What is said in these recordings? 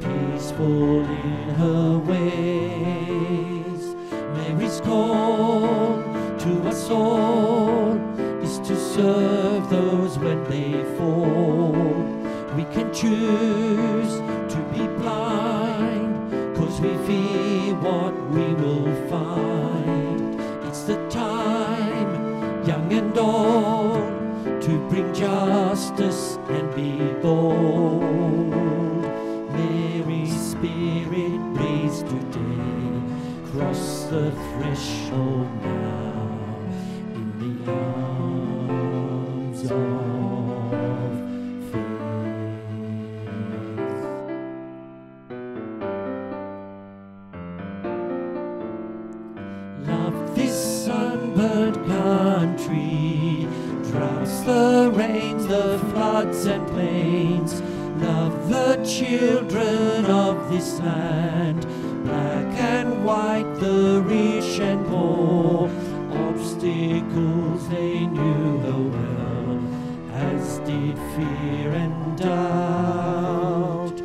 peaceful in her ways. Mary's call to us all is to serve those when they fall. We can choose to be blind, cause we fear what we will find. It's the time, young and old, to bring justice and be bold. Children of this land, black and white, the rich they knew the well, as did fear and doubt.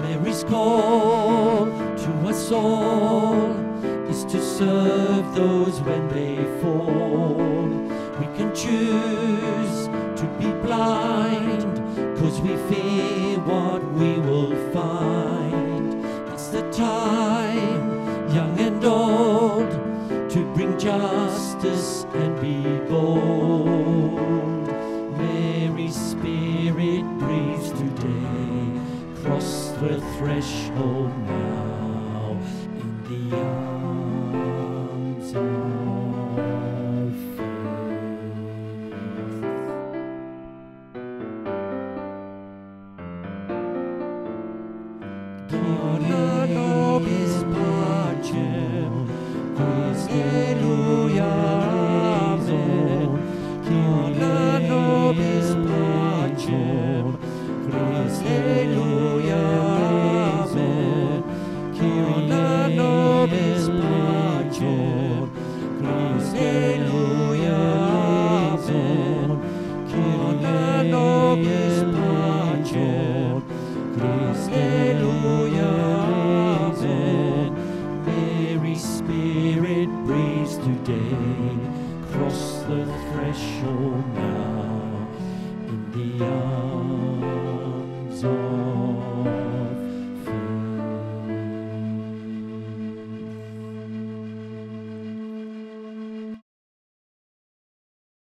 Mary's call to us all is to serve those when they fall. We can choose to be blind, cause we fear what we will find. It's the time, young and old, to bring justice and be the threshold now. In the arms spirit breathes today, cross the threshold now. In the arms